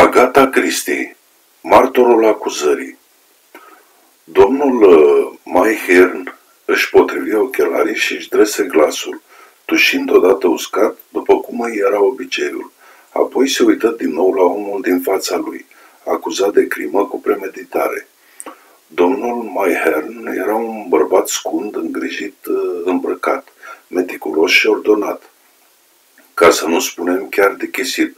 Agata Cristi, martorul acuzării Domnul uh, Maihern își potrivi ochelarii și își drese glasul, tușind odată uscat, după cum îi era obiceiul. Apoi se uită din nou la omul din fața lui, acuzat de crimă cu premeditare. Domnul Maihern era un bărbat scund, îngrijit, uh, îmbrăcat, meticulos și ordonat, ca să nu spunem chiar dechisit,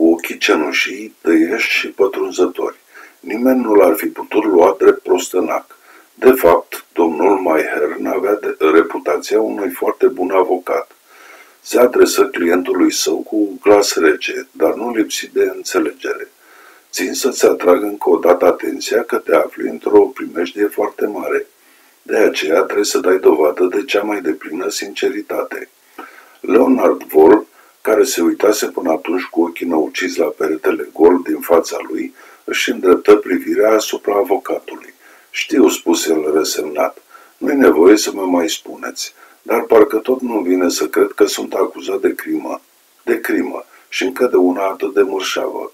cu ochii cenușii, tăiești și pătrunzători. Nimeni nu l-ar fi putut lua drept prostănac. De fapt, domnul Maihern avea de, reputația unui foarte bun avocat. Se adresă clientului său cu glas rece, dar nu lipsit de înțelegere. Țin să-ți atrag încă o dată atenția că te afli într-o primejdie foarte mare. De aceea trebuie să dai dovadă de cea mai deplină sinceritate. Leonard Vol care se uitase până atunci cu ochii năuciți la peretele gol din fața lui, își îndreptă privirea asupra avocatului. Știu, spuse el resemnat, nu-i nevoie să mă mai spuneți, dar parcă tot nu vine să cred că sunt acuzat de crimă. De crimă și încă de una atât de mărșavă.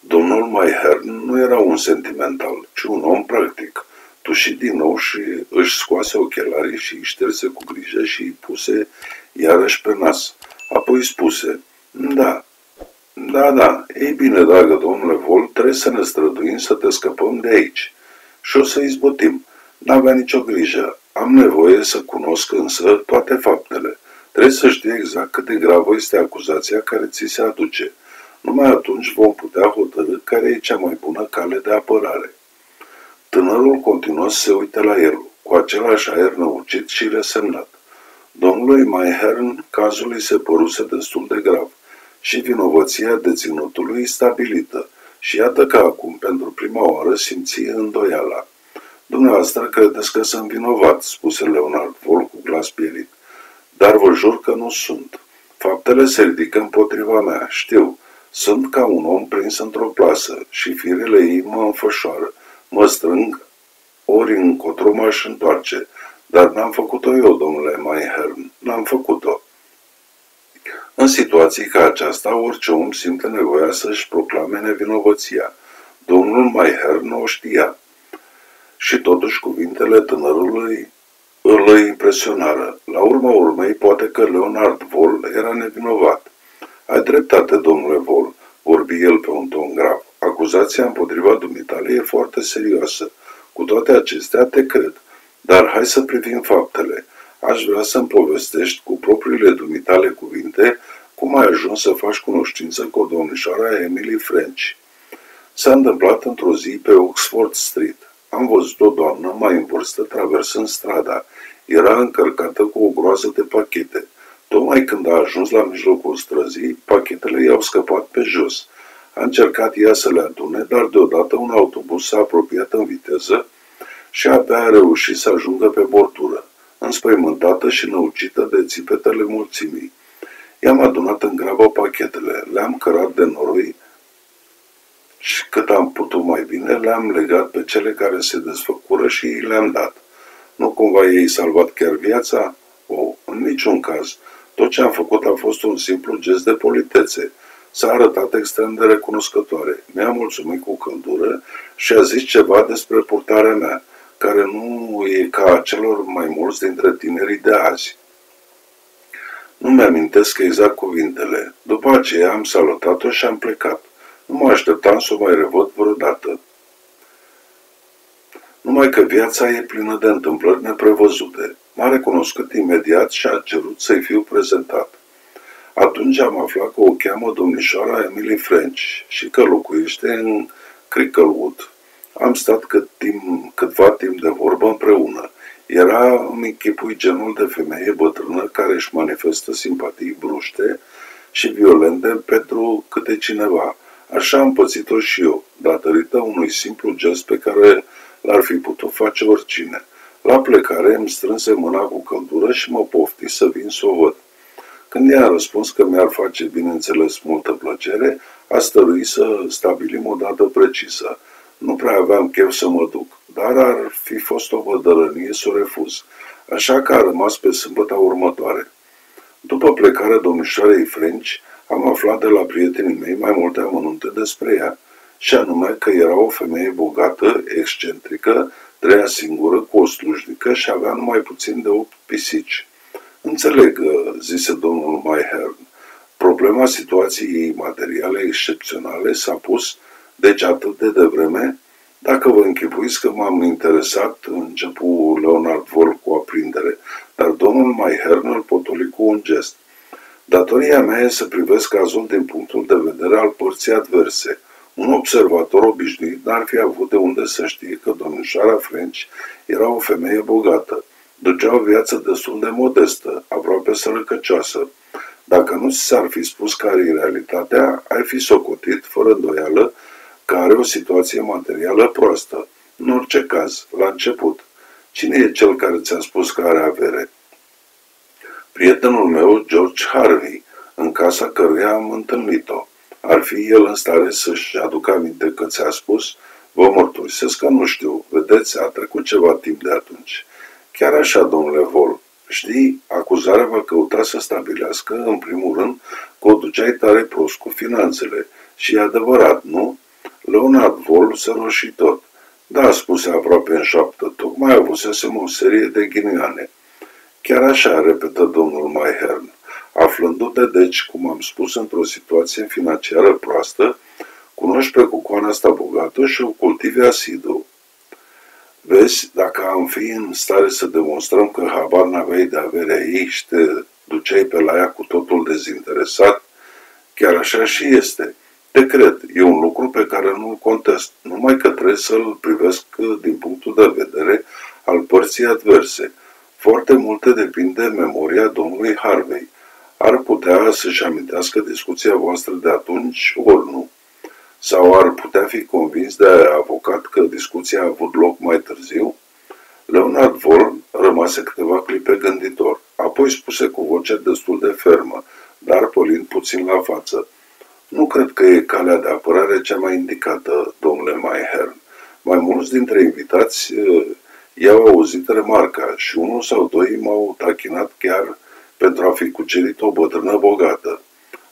Domnul Maihern nu era un sentimental, ci un om practic. Tuși din nou și își scoase ochelarii și îi șterse cu grijă și îi puse iarăși pe nas. Apoi spuse, da, da, da, ei bine, dragă domnule Vol, trebuie să ne străduim să te scăpăm de aici. Și o să izbutim. N-avea nicio grijă. Am nevoie să cunosc însă toate faptele. Trebuie să știi exact cât de gravă este acuzația care ți se aduce. Numai atunci vom putea hotărâ care e cea mai bună cale de apărare. Tânărul continuă să se uite la el, cu același aer năucit și resemnat. Domnului Maihern cazul îi se păruse destul de grav și vinovăția deținutului stabilită și iată că acum, pentru prima oară, simți îndoiala. Dumneavoastră credeți că sunt vinovat, spuse Leonard Vol cu glas pierit, dar vă jur că nu sunt. Faptele se ridică împotriva mea, știu. Sunt ca un om prins într-o plasă și firele ei mă înfășoară, mă strâng, ori încotro m-aș întoarce, dar n-am făcut-o eu, domnule Maihern, n-am făcut-o. În situații ca aceasta, orice om simte nevoia să-și proclame nevinovăția. Domnul Maihern o știa. Și totuși cuvintele tânărului îl impresionară. La urma urmei, poate că Leonard Vol era nevinovat. Ai dreptate, domnule Vol, vorbi el pe un ton grav. Acuzația împotriva dumitale e foarte serioasă. Cu toate acestea, te cred. Dar hai să privim faptele. Aș vrea să-mi povestești cu propriile dumitale cuvinte cum ai ajuns să faci cunoștință cu o domnișoară Emily French. S-a întâmplat într-o zi pe Oxford Street. Am văzut o doamnă mai în vârstă traversând strada. Era încărcată cu o groază de pachete. Tocmai când a ajuns la mijlocul străzii, pachetele i-au scăpat pe jos. A încercat ea să le adune, dar deodată un autobuz s-a apropiat în viteză și abia a reușit să ajungă pe bordură, înspăimântată și năucită de țipetele mulțimii. I-am adunat în grabă pachetele, le-am cărat de noroi și cât am putut mai bine, le-am legat pe cele care se desfăcură și le-am dat. Nu cumva ei salvat chiar viața? O, în niciun caz. Tot ce am făcut a fost un simplu gest de politețe. S-a arătat extrem de recunoscătoare. Mi-a mulțumit cu căldură și a zis ceva despre purtarea mea care nu e ca a celor mai mulți dintre tinerii de azi. Nu mi-amintesc exact cuvintele. După aceea am salutat-o și am plecat. Nu mă așteptam să o mai revăd vreodată. Numai că viața e plină de întâmplări neprevăzute. M-a recunoscut imediat și a cerut să-i fiu prezentat. Atunci am aflat că o cheamă domnișoara Emily French și că locuiește în Cricklewood, am stat cât timp, câtva timp de vorbă împreună. Era, îmi închipui, genul de femeie bătrână care își manifestă simpatii bruște și violente pentru câte cineva. Așa am pățit-o și eu, datorită unui simplu gest pe care l-ar fi putut face oricine. La plecare îmi strânse mâna cu căldură și mă pofti să vin să o văd. Când i-a răspuns că mi-ar face, bineînțeles, multă plăcere, a stăruit să stabilim o dată precisă. Nu prea aveam chef să mă duc, dar ar fi fost o vădărănie să o refuz, așa că a rămas pe sâmbăta următoare. După plecarea domnișoarei French, am aflat de la prietenii mei mai multe amănunte despre ea, și anume că era o femeie bogată, excentrică, trăia singură cu o slujnică și avea numai puțin de opt pisici. Înțeleg, zise domnul Mayhern, problema situației materiale excepționale s-a pus deci atât de devreme, dacă vă închipuiți că m-am interesat, începu Leonard Vol cu aprindere, dar domnul Mayhern îl potoli cu un gest. Datoria mea e să privesc cazul din punctul de vedere al părții adverse. Un observator obișnuit n-ar fi avut de unde să știe că domnișoara French era o femeie bogată. Ducea o viață destul de modestă, aproape sărăcăcioasă. Dacă nu ți s-ar fi spus care e realitatea, ai fi socotit, fără îndoială, că are o situație materială proastă. În orice caz, la început, cine e cel care ți-a spus că are avere? Prietenul meu, George Harvey, în casa căruia am întâlnit-o. Ar fi el în stare să-și aducă aminte că ți-a spus? Vă mărturisesc că nu știu. Vedeți, a trecut ceva timp de atunci. Chiar așa, domnule Vol. Știi, acuzarea va căuta să stabilească, în primul rând, că o duceai tare prost cu finanțele. Și e adevărat, nu? Leonard Vol se roșii tot. Da, spuse aproape în șoaptă, tocmai avusesem o serie de ghinioane. Chiar așa, repetă domnul Mayhern. Aflându-te, deci, cum am spus, într-o situație financiară proastă, cunoști pe cucoana asta bogată și o cultivi asidu. Vezi, dacă am fi în stare să demonstrăm că habar n-aveai de averea ei și te duceai pe la ea cu totul dezinteresat, chiar așa și este. Te cred, e un lucru pe care nu-l contest, numai că trebuie să-l privesc din punctul de vedere al părții adverse. Foarte multe depinde de memoria domnului Harvey. Ar putea să-și amintească discuția voastră de atunci, ori nu. Sau ar putea fi convins de avocat că discuția a avut loc mai târziu? Leonard Vol rămase câteva clipe gânditor, apoi spuse cu voce destul de fermă, dar polind puțin la față. Nu cred că e calea de apărare cea mai indicată, domnule Mayhern. Mai mulți dintre invitați uh, i-au auzit remarca și unul sau doi m-au tachinat chiar pentru a fi cucerit o bătrână bogată.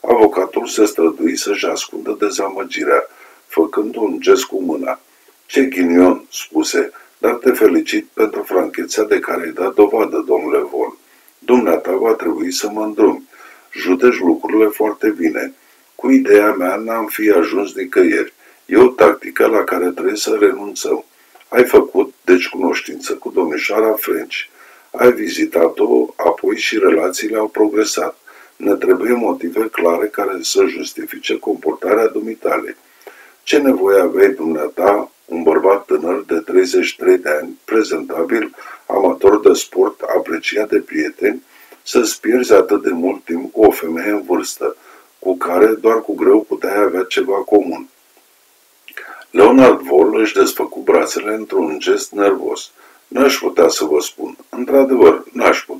Avocatul se strădui să-și ascundă dezamăgirea, făcând un gest cu mâna. Ce ghinion, spuse, dar te felicit pentru franchețea de care ai dat dovadă, domnule Vol. Dumneata va trebui să mă îndrumi. Judeci lucrurile foarte bine. Cu ideea mea n-am fi ajuns nicăieri. E o tactică la care trebuie să renunțăm. Ai făcut, deci, cunoștință cu domnișoara French. Ai vizitat-o, apoi și relațiile au progresat. Ne trebuie motive clare care să justifice comportarea dumitale. Ce nevoie aveai dumneata, un bărbat tânăr de 33 de ani, prezentabil, amator de sport, apreciat de prieteni, să-ți pierzi atât de mult timp cu o femeie în vârstă, cu care doar cu greu puteai avea ceva comun. Leonard Vol își desfăcu brațele într-un gest nervos. N-aș putea să vă spun. Într-adevăr, n-aș putea.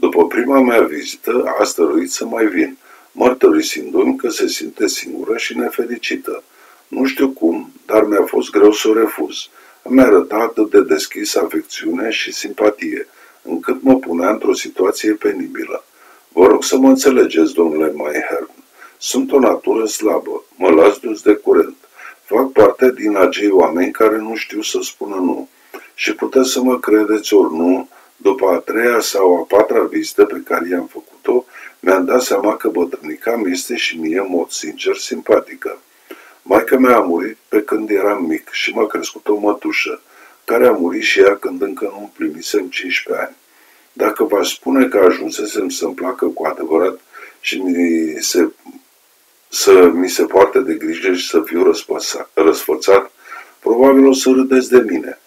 După prima mea vizită, a stăruit să mai vin, mărturisindu-mi că se simte singură și nefericită. Nu știu cum, dar mi-a fost greu să o refuz. Îmi arăta atât de deschis afecțiune și simpatie, încât mă punea într-o situație penibilă. Vă rog să mă înțelegeți, domnule Mayhern. Sunt o natură slabă, mă las dus de curent. Fac parte din acei oameni care nu știu să spună nu. Și puteți să mă credeți ori nu, după a treia sau a patra vizită pe care i-am făcut-o, mi-am dat seama că bătrânica mi este și mie, în mod sincer, simpatică. Maica mea a murit pe când eram mic și m-a crescut o mătușă, care a murit și ea când încă nu împlinisem 15 ani. Dacă v-aș spune că ajunsesem să-mi placă cu adevărat și mi se să mi se poarte de grijă și să fiu răsfățat, probabil o să râdeți de mine.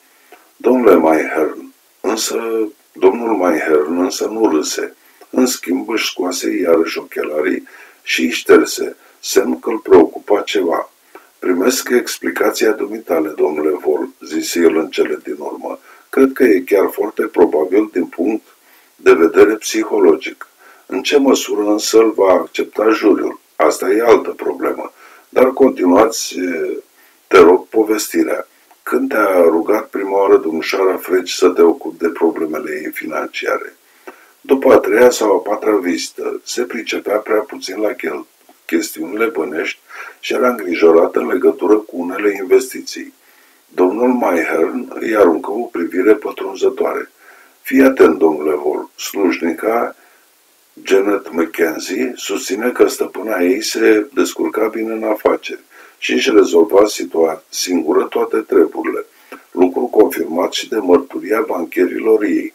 Domnule Mayhern, însă, domnul Mayhern însă nu râse. În schimb își scoase iarăși ochelarii și îi șterse, semn că îl preocupa ceva. Primesc explicația dumitale, domnule Vol, zise el în cele din urmă. Cred că e chiar foarte probabil din punct de vedere psihologic. În ce măsură însă îl va accepta juriul? Asta e altă problemă. Dar continuați, te rog, povestirea. Când te-a rugat prima oară domnișoara Freci să te ocupi de problemele ei financiare? După a treia sau a patra vizită, se pricepea prea puțin la chel- chestiunile bănești și era îngrijorată în legătură cu unele investiții. Domnul Mayhern îi aruncă o privire pătrunzătoare. Fii atent, domnule Hall, slujnica Janet McKenzie susține că stăpâna ei se descurca bine în afaceri și își rezolva situa- singură toate treburile, lucru confirmat și de mărturia bancherilor ei.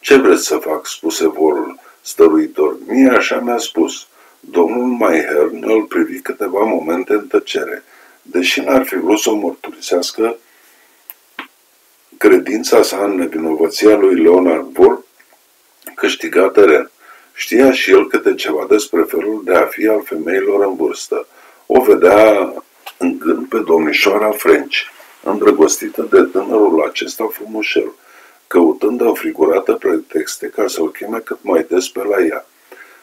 Ce vreți să fac?" spuse vorul stăruitor. Mie așa mi-a spus. Domnul Mayhern îl privi câteva momente în tăcere. Deși n-ar fi vrut să o mărturisească, credința sa în nevinovăția lui Leonard Vol câștiga teren. Știa și el câte ceva despre felul de a fi al femeilor în vârstă. O vedea în gând pe domnișoara French, îndrăgostită de tânărul acesta frumușel, căutând înfrigurată pretexte ca să-l cheme cât mai des pe la ea.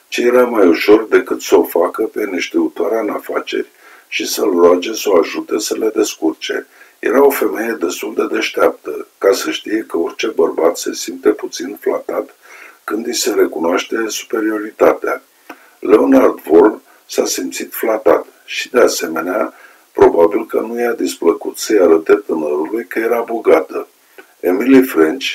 Ce era mai ușor decât să o facă pe neștiutoarea în afaceri și să-l roage să o ajute să le descurce. Era o femeie destul de deșteaptă, ca să știe că orice bărbat se simte puțin flatat când îi se recunoaște superioritatea. Leonard Vol s-a simțit flatat și, de asemenea, probabil că nu i-a displăcut să-i arăte tânărului că era bogată. Emily French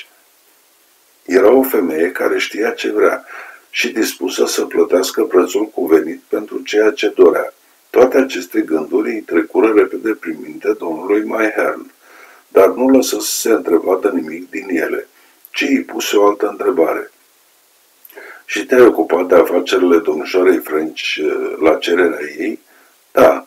era o femeie care știa ce vrea și dispusă să plătească prețul cuvenit pentru ceea ce dorea. Toate aceste gânduri îi trecură repede prin minte domnului Mayhern, dar nu lăsă să se întrebadă nimic din ele, ci îi puse o altă întrebare. Și te-ai ocupat de afacerile domnișoarei French eh, la cererea ei? Da,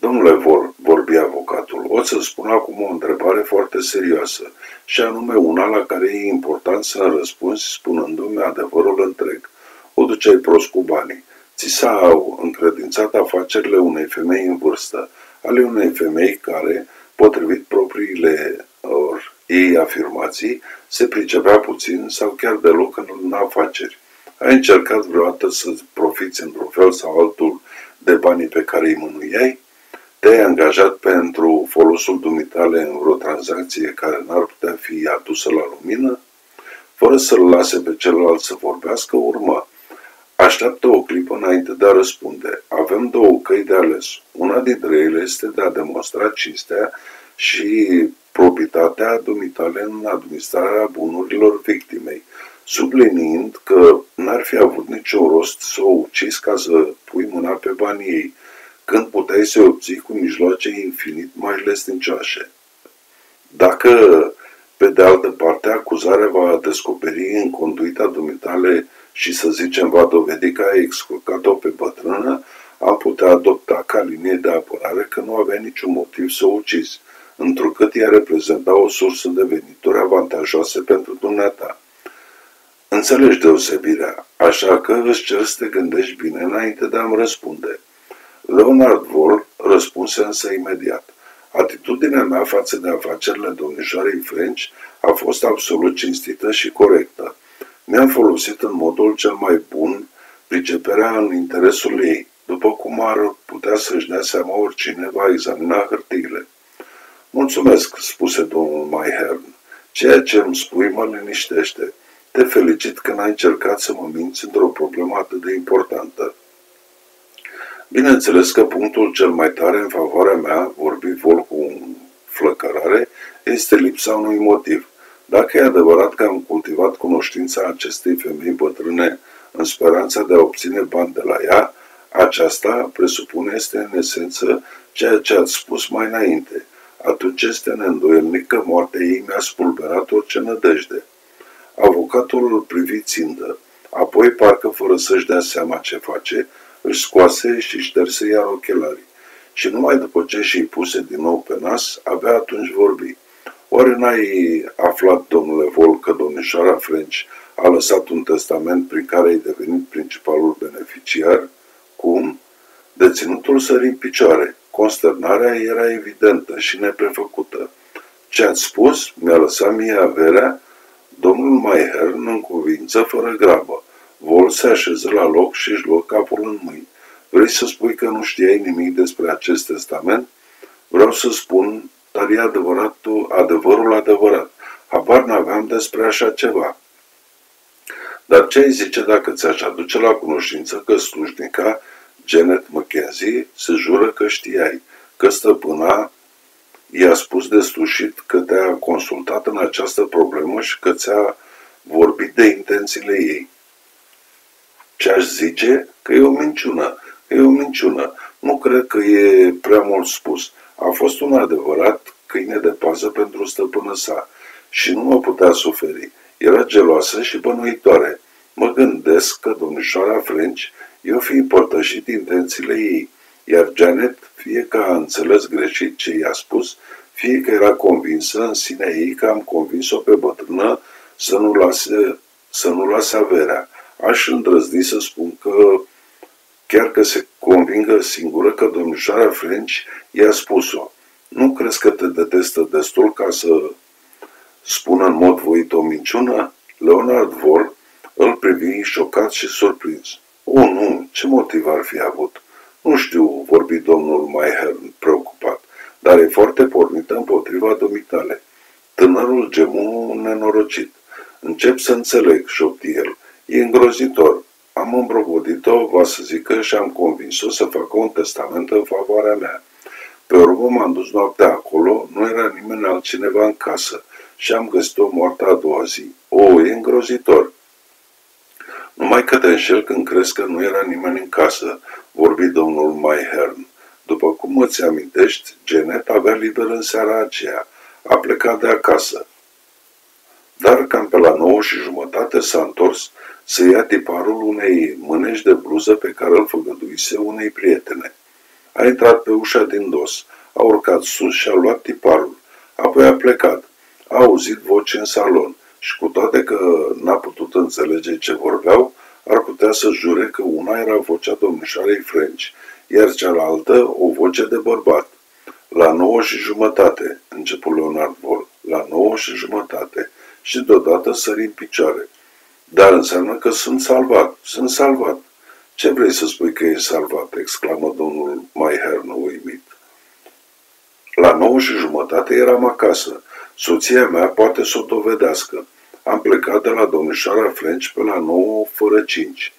domnule vor, vorbi avocatul, o să spun acum o întrebare foarte serioasă, și anume una la care e important să răspunzi spunându-mi adevărul întreg. O duceai prost cu banii. Ți s-au încredințat afacerile unei femei în vârstă, ale unei femei care, potrivit propriile or, ei afirmații, se pricepea puțin sau chiar deloc în afaceri. Ai încercat vreodată să profiți într-un fel sau altul de banii pe care îi mânuiai? Te-ai angajat pentru folosul dumitale în vreo tranzacție care n-ar putea fi adusă la lumină? Fără să-l lase pe celălalt să vorbească, urmă. Așteaptă o clipă înainte de a răspunde. Avem două căi de ales. Una dintre ele este de a demonstra cinstea și probitatea dumitale în administrarea bunurilor victimei, subliniind că n-ar fi avut niciun rost să o ucizi ca să pui mâna pe banii ei, când puteai să obții cu mijloace infinit mai lesnicioase. Dacă, pe de altă parte, acuzarea va descoperi în conduita dumitale și, să zicem, va dovedi că ai excurcat-o pe bătrână, am putea adopta ca linie de apărare că nu avea niciun motiv să o ucizi, întrucât ea reprezenta o sursă de venituri avantajoase pentru dumneata. Înțelegi deosebirea, așa că îți cer să te gândești bine înainte de a-mi răspunde. Leonard Vol răspunse însă imediat. Atitudinea mea față de afacerile domnișoarei French a fost absolut cinstită și corectă. Mi-am folosit în modul cel mai bun priceperea în interesul ei, după cum ar putea să-și dea seama oricine va examina hârtiile. Mulțumesc, spuse domnul Mayhern. Ceea ce îmi spui mă liniștește. Te felicit că n-ai încercat să mă minți într-o problemă atât de importantă. Bineînțeles că punctul cel mai tare în favoarea mea, vorbi vol cu flăcărare, este lipsa unui motiv. Dacă e adevărat că am cultivat cunoștința acestei femei bătrâne în speranța de a obține bani de la ea, aceasta, presupune, este în esență ceea ce ați spus mai înainte. Atunci este neîndoielnic că moartea ei mi-a spulberat orice nădejde. Avocatul îl privi țintă, apoi, parcă fără să-și dea seama ce face, își scoase și șterse iar ochelarii. Și numai după ce și-i puse din nou pe nas, abia atunci vorbi. Oare n-ai aflat, domnule Vol, că domnișoara French a lăsat un testament prin care ai devenit principalul beneficiar? Cum? Deținutul sări în picioare. Consternarea era evidentă și neprefăcută. Ce ați spus? Mi-a lăsat mie averea? Domnul Maihern în cuvință fără grabă. Vol se așeză la loc și își luă capul în mâini. Vrei să spui că nu știai nimic despre acest testament? Vreau să spun, dar e adevăratul, adevărul adevărat. Habar n-aveam despre așa ceva. Dar ce ai zice dacă ți-aș aduce la cunoștință că slujnica Janet McKenzie se jură că știai, că stăpâna i-a spus de slușit că te-a consultat în această problemă și că ți-a vorbit de intențiile ei. Ce aș zice? Că e o minciună. Că e o minciună. Nu cred că e prea mult spus. A fost un adevărat câine de pază pentru stăpână sa și nu mă putea suferi. Era geloasă și bănuitoare. Mă gândesc că domnișoara French eu fi împărtășit intențiile ei, iar Janet, fie că a înțeles greșit ce i-a spus, fie că era convinsă în sine ei că am convins-o pe bătrână să nu lase, să nu lase averea. Aș îndrăzni să spun că, chiar că se convingă singură că domnișoara French i-a spus-o. Nu crezi că te detestă destul ca să spună în mod voit o minciună? Leonard Vol îl privi șocat și surprins. O, nu, ce motiv ar fi avut? Nu știu, vorbi domnul Maihern preocupat, dar e foarte pornită împotriva domitale. Tânărul gemu nenorocit. Încep să înțeleg, șopti el. E îngrozitor. Am îmbrobodit-o, va să zică, și am convins-o să facă un testament în favoarea mea. Pe urmă m-am dus noaptea acolo, nu era nimeni altcineva în casă și am găsit-o moartă a doua zi. O, e îngrozitor. Numai că te înșel când crezi că nu era nimeni în casă, vorbi domnul Maihern. După cum îți amintești, Janet avea liber în seara aceea. A plecat de acasă. Dar cam pe la nouă și jumătate s-a întors să ia tiparul unei mânești de bluză pe care îl făgăduise unei prietene. A intrat pe ușa din dos, a urcat sus și a luat tiparul. Apoi a plecat. A auzit voce în salon și cu toate că n-a putut înțelege ce vorbeau, ar putea să jure că una era vocea domnișoarei French, iar cealaltă o voce de bărbat. La nouă și jumătate, început Leonard Vol, la nouă și jumătate, și deodată sări în picioare. Dar înseamnă că sunt salvat, sunt salvat. Ce vrei să spui că e salvat? exclamă domnul Maihern uimit. La nouă și jumătate eram acasă. Soția mea poate să o dovedească. Am plecat de la domnișoara French pe la 9 fără 5.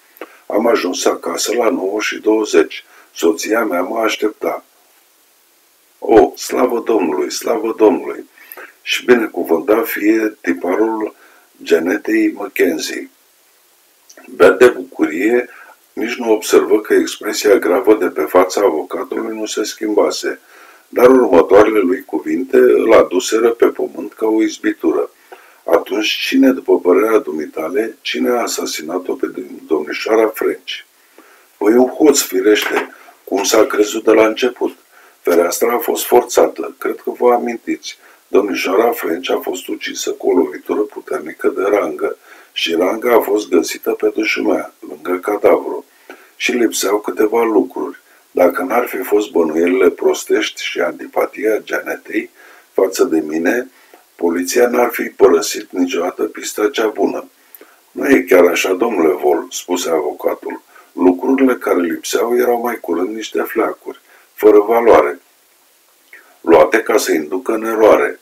Am ajuns acasă la 9 și 20. Soția mea mă aștepta. O, slavă Domnului, slavă Domnului! Și binecuvântat fie tiparul Genetei Mackenzie. Bea de bucurie, nici nu observă că expresia gravă de pe fața avocatului nu se schimbase, dar următoarele lui cuvinte îl aduseră pe pământ ca o izbitură. Atunci, cine, după părerea dumitale, cine a asasinat-o pe domnișoara French? Păi un hoț, firește, cum s-a crezut de la început. Fereastra a fost forțată, cred că vă amintiți. Domnișoara French a fost ucisă cu o lovitură puternică de rangă și ranga a fost găsită pe dușumea, lângă cadavru. Și lipseau câteva lucruri. Dacă n-ar fi fost bănuielile prostești și antipatia Janetei față de mine, Poliția n-ar fi părăsit niciodată pista cea bună. Nu e chiar așa, domnule Vol, spuse avocatul. Lucrurile care lipseau erau mai curând niște fleacuri, fără valoare, luate ca să inducă în eroare,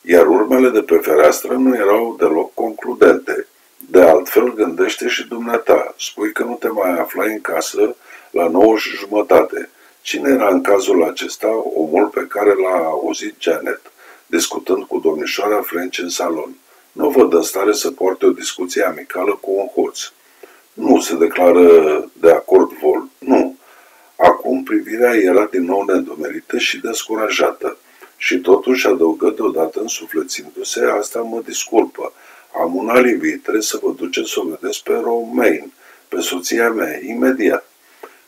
iar urmele de pe fereastră nu erau deloc concludente. De altfel, gândește și dumneata, spui că nu te mai aflai în casă la nouă și jumătate. Cine era în cazul acesta omul pe care l-a auzit Janet? discutând cu domnișoara French în salon. Nu văd în stare să poarte o discuție amicală cu un hoț. Nu se declară de acord vol, nu. Acum privirea era din nou nedomerită și descurajată. Și totuși adăugă deodată însuflețindu-se, asta mă disculpă. Am un alibi, trebuie să vă duceți să o vedeți pe Romain, pe soția mea, imediat.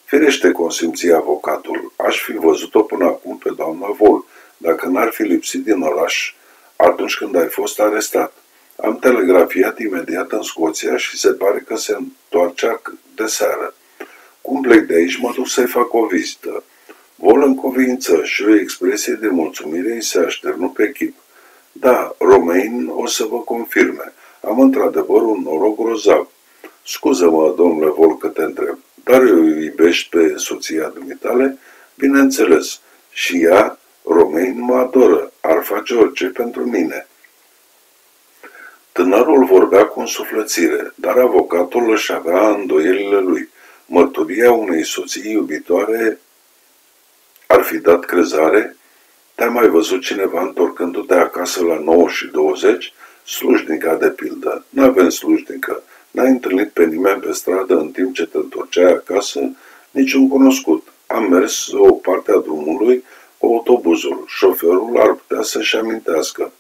Firește consimția avocatul, aș fi văzut-o până acum pe doamna Vol, dacă n-ar fi lipsit din oraș atunci când ai fost arestat. Am telegrafiat imediat în Scoția și se pare că se întoarcea de seară. Cum plec de aici, mă duc să-i fac o vizită. Vol în cuvință și o expresie de mulțumire îi se așternu pe chip. Da, Romain o să vă confirme. Am într-adevăr un noroc grozav. Scuză-mă, domnule Vol, că te întreb, dar eu iubești pe soția dumitale? Bineînțeles. Și ea Români mă adoră, ar face orice pentru mine. Tânărul vorbea cu însuflățire, dar avocatul își avea îndoielile lui. Mărturia unei soții iubitoare ar fi dat crezare? Te-ai mai văzut cineva întorcându-te acasă la 9 și 20? Slujnica, de pildă. N-avem slujnică. N-ai întâlnit pe nimeni pe stradă în timp ce te întorceai acasă? Niciun cunoscut. Am mers o parte a drumului cu autobuzul. Șoferul ar putea să-și amintească.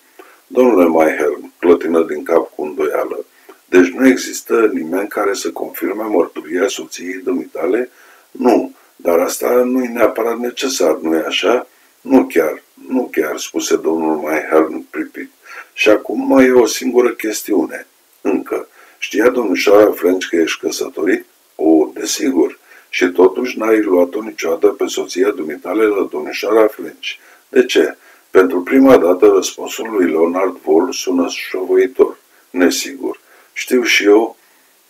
Domnule Maiher, clătină din cap cu îndoială, deci nu există nimeni care să confirme mărturia soției dumitale? Nu, dar asta nu e neapărat necesar, nu-i așa? Nu chiar, nu chiar, spuse domnul Maihern pripit. Și acum mai e o singură chestiune. Încă. Știa domnișoara French că ești căsătorit? O, desigur. Și totuși n-ai luat-o niciodată pe soția dumitale la domnișoara French. De ce? Pentru prima dată răspunsul lui Leonard Vol sună șovăitor, nesigur. Știu și eu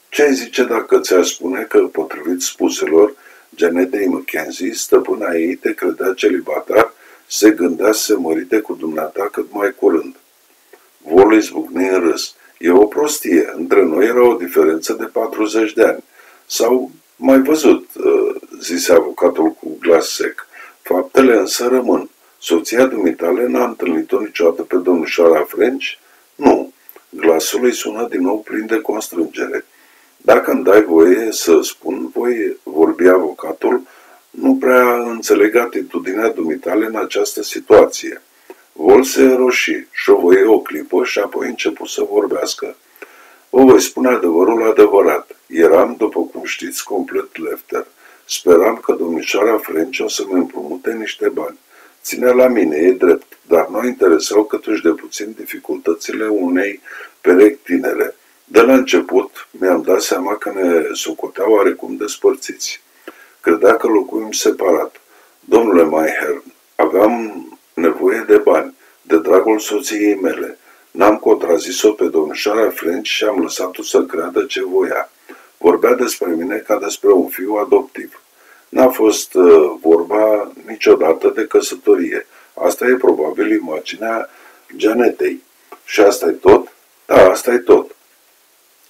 ce ai zice dacă ți-ar spune că, potrivit spuselor Janetei McKenzie, stăpâna ei te credea celibatar, se gândea să se mărite cu dumneata cât mai curând. Vol izbucni în râs. E o prostie. Între noi era o diferență de 40 de ani. Sau mai văzut, uh, zise avocatul cu glas sec. Faptele însă rămân. Soția dumitale n-a întâlnit-o niciodată pe domnișoara French? Nu. Glasul îi sună din nou plin de constrângere. Dacă îmi dai voie să spun, voi vorbi avocatul, nu prea înțeleg atitudinea dumitale în această situație. Vol se roșii, șovăie o clipă și apoi început să vorbească. Vă voi spune adevărul adevărat. Eram, după cum știți, complet lefter. Speram că domnișoara French o să-mi împrumute niște bani. Ține la mine, e drept, dar nu interesau câtuși de puțin dificultățile unei perechi tinere. De la început mi-am dat seama că ne socoteau oarecum despărțiți. Credea că locuim separat. Domnule Maihern, aveam nevoie de bani, de dragul soției mele. N-am contrazis-o pe domnișoara French și am lăsat-o să creadă ce voia. Vorbea despre mine ca despre un fiu adoptiv. N-a fost uh, vorba niciodată de căsătorie. Asta e probabil imaginea Janetei. Și asta e tot? Da, asta e tot.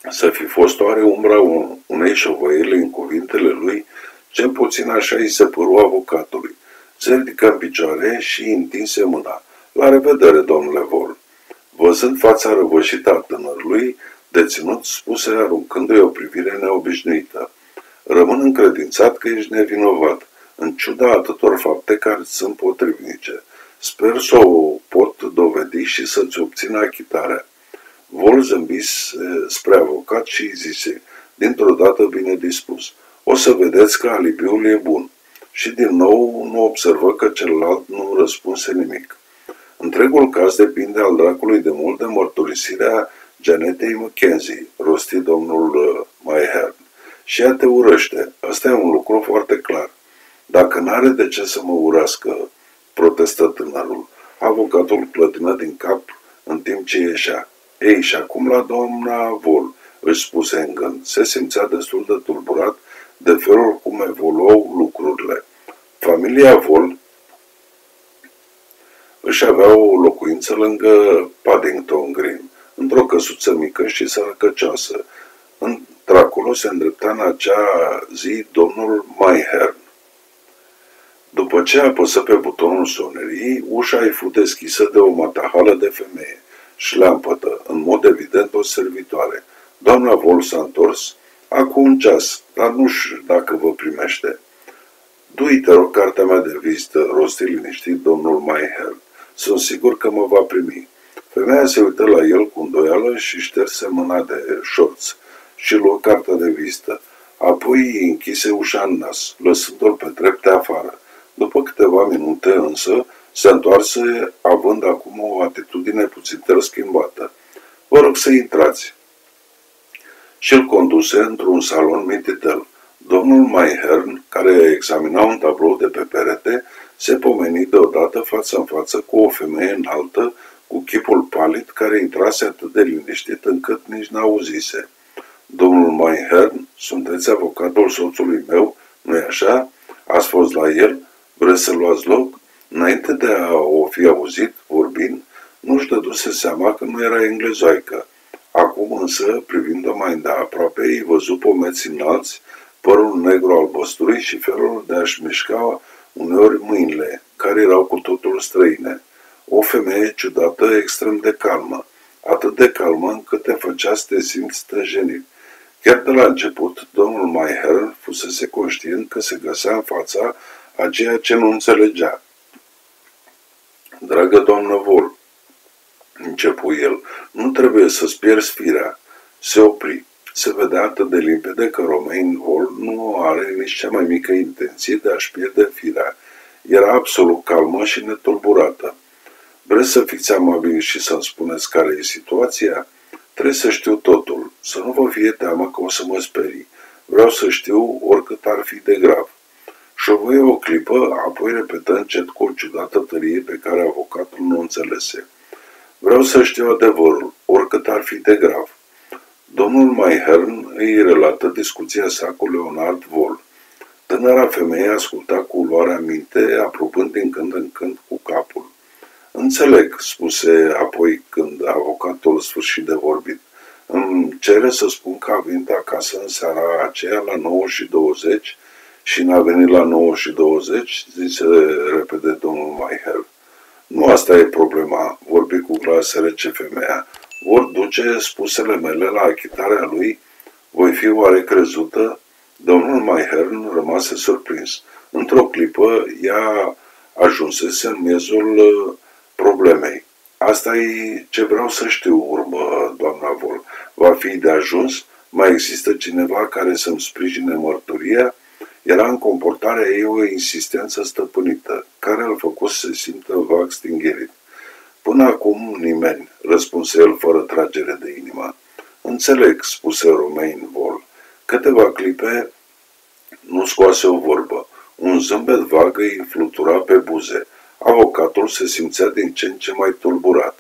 Să fi fost oare umbra unei șovăieli în cuvintele lui, cel puțin așa îi se păru avocatului. Se ridică în picioare și întinse mâna. La revedere, domnule Vol. Văzând fața răvășită a tânărului, deținut spuse aruncându-i o privire neobișnuită. Rămân încredințat că ești nevinovat, în ciuda atâtor fapte care sunt potrivnice. Sper să o pot dovedi și să-ți obțin achitarea. Vol zâmbi spre avocat și îi zise, dintr-o dată bine dispus, o să vedeți că alibiul e bun. Și din nou nu observă că celălalt nu răspunse nimic. Întregul caz depinde al dracului de mult de mărturisirea Janetei McKenzie, rosti domnul uh, Mayhern. Și ea te urăște. Asta e un lucru foarte clar. Dacă n-are de ce să mă urască, protestă tânărul. Avocatul clătină din cap în timp ce ieșea. Ei, și acum la doamna Vol, își spuse în gând. Se simțea destul de tulburat de felul cum evoluau lucrurile. Familia Vol își avea o locuință lângă Paddington Green, într-o căsuță mică și sărăcăcioasă. Într-acolo se îndrepta în acea zi domnul Mayhern. După ce apăsă pe butonul sonerii, ușa îi fu deschisă de o matahală de femeie, șleampătă, în mod evident o servitoare. Doamna Vol s-a întors, acum un ceas, dar nu știu dacă vă primește. Du-i, te rog, cartea mea de vizită, rosti liniștit domnul Mayhern. Sunt sigur că mă va primi. Femeia se uită la el cu îndoială și șterse mâna de șorț și luă cartea de vizită. Apoi închise ușa în nas, lăsându-l pe trepte afară. După câteva minute însă, se întoarse având acum o atitudine puțin schimbată. Vă rog să intrați. Și îl conduse într-un salon mititel. Domnul Mayhern, care examina un tablou de pe perete, se pomeni deodată față în față cu o femeie înaltă, cu chipul palid, care intrase atât de liniștit încât nici n-auzise. Domnul Mayhern, sunteți avocatul soțului meu, nu-i așa? Ați fost la el? Vreți să luați loc? Înainte de a o fi auzit vorbind, nu-și dăduse seama că nu era englezoică. Acum însă, privind-o mai de aproape, îi văzu pomeți înalți, părul negru al băstului și felul de a-și mișca uneori mâinile, care erau cu totul străine. O femeie ciudată, extrem de calmă, atât de calmă încât te făcea să te simți stânjenit. Chiar de la început, domnul Mayhern fusese conștient că se găsea în fața a ceea ce nu înțelegea. Dragă doamnă Vol, începu el, nu trebuie să-ți pierzi firea. Se opri. Se vedea atât de limpede că Romain Vol nu are nici cea mai mică intenție de a-și pierde firea. Era absolut calmă și netulburată. Vreți să fiți amabili și să-mi spuneți care e situația? Trebuie să știu totul, să nu vă fie teamă că o să mă sperii. Vreau să știu oricât ar fi de grav. Șovăie o clipă, apoi repetă încet cu o ciudată tărie pe care avocatul nu înțelese. Vreau să știu adevărul, oricât ar fi de grav. Domnul Mayhern îi relată discuția sa cu Leonard Vol. Tânăra femeie asculta cu luarea minte, aprobând din când în când cu capul. Înțeleg, spuse apoi când avocatul sfârșit de vorbit. Îmi cere să spun că a venit acasă în seara aceea la 9 și 20 și n-a venit la 9 și 20, zice repede domnul Maiher. Nu asta e problema, vorbi cu glas rece femeia. Vor duce spusele mele la achitarea lui? Voi fi oare crezută? Domnul Maihern rămase surprins. Într-o clipă, ea ajunsese în miezul uh, problemei. Asta e ce vreau să știu, urmă doamna Vol. Va fi de ajuns? Mai există cineva care să-mi sprijine mărturia? Era în comportarea ei o insistență stăpânită, care îl făcut să se simtă vag stingherit. Până acum nimeni, răspunse el fără tragere de inimă. Înțeleg, spuse Romain Vol. Câteva clipe nu scoase o vorbă. Un zâmbet vag îi flutura pe buze. Avocatul se simțea din ce în ce mai tulburat.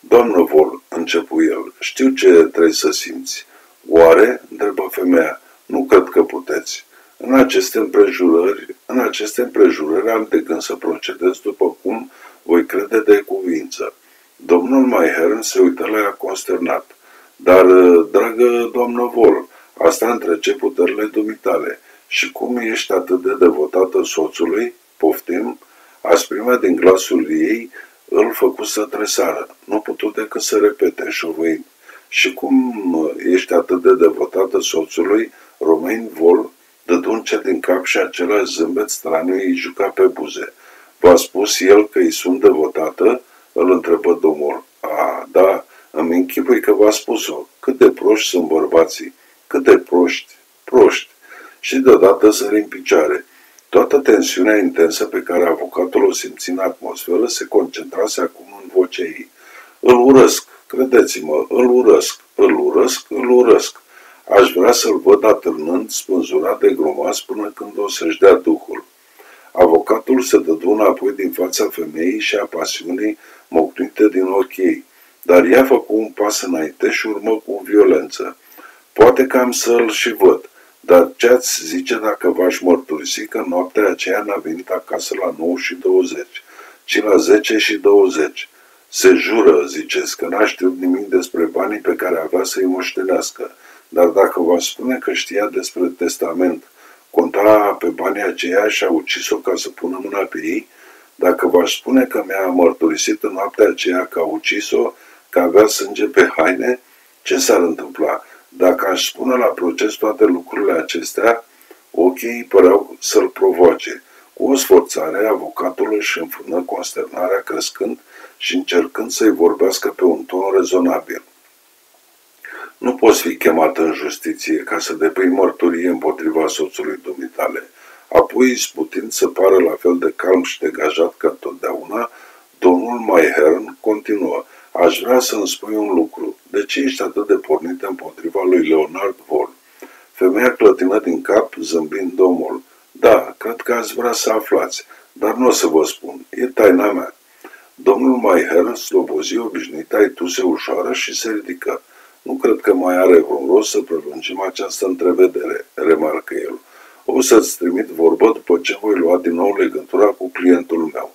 Doamnă Vol, începu el, știu ce trebuie să simți. Oare? întrebă femeia. Nu cred că puteți. În aceste împrejurări, în aceste împrejurări am de gând să procedez după cum voi crede de cuvință. Domnul Maihern se uită la ea consternat. Dar, dragă doamnă Vol, asta întrece puterile dumitale. Și cum ești atât de devotată soțului? Poftim? Asprimea din glasul ei îl făcu să tresară. Nu putut decât să repete, șovăit. Și cum ești atât de devotată soțului, Romain Vol dădu încet din cap și același zâmbet straniu îi juca pe buze. V-a spus el că îi sunt devotată? Îl întrebă domnul. A, da, îmi închipui că v-a spus-o. Cât de proști sunt bărbații. Cât de proști. Proști. Și deodată sări în picioare. Toată tensiunea intensă pe care avocatul o simți în atmosferă se concentrase acum în vocea ei. Îl urăsc, credeți-mă, îl urăsc, îl urăsc, îl urăsc. Aș vrea să-l văd atârnând, spânzurat de gromas până când o să-și dea duhul. Avocatul se dădu înapoi din fața femeii și a pasiunii mocnite din ochii ei, dar ea făcu un pas înainte și urmă cu violență. Poate că am să-l și văd, dar ce-ați zice dacă v-aș mărturisi că noaptea aceea n-a venit acasă la 9 și 20, ci la 10 și 20? Se jură, ziceți, că n-a știut nimic despre banii pe care avea să-i moștenească, dar dacă vă spune că știa despre testament, conta pe banii aceia și a ucis-o ca să pună mâna pe ei, dacă v-aș spune că mi-a mărturisit în noaptea aceea că a ucis-o, că avea sânge pe haine, ce s-ar întâmpla? Dacă aș spune la proces toate lucrurile acestea, ochii păreau să-l provoace. Cu o sforțare, avocatul își înfrână consternarea crescând și încercând să-i vorbească pe un ton rezonabil. Nu poți fi chemat în justiție ca să depui mărturie împotriva soțului dumitale. Apoi, sputind să pară la fel de calm și degajat ca totdeauna, domnul Maihern continuă. Aș vrea să-mi spui un lucru. De ce ești atât de pornit împotriva lui Leonard Vol? Femeia clătină din cap, zâmbind domnul. Da, cred că ați vrea să aflați, dar nu o să vă spun. E taina mea. Domnul Maiher slobozi obișnuita ai tuse ușoară și se ridică. Nu cred că mai are vreun rost să prelungim această întrevedere, remarcă el. O să-ți trimit vorbă după ce voi lua din nou legătura cu clientul meu.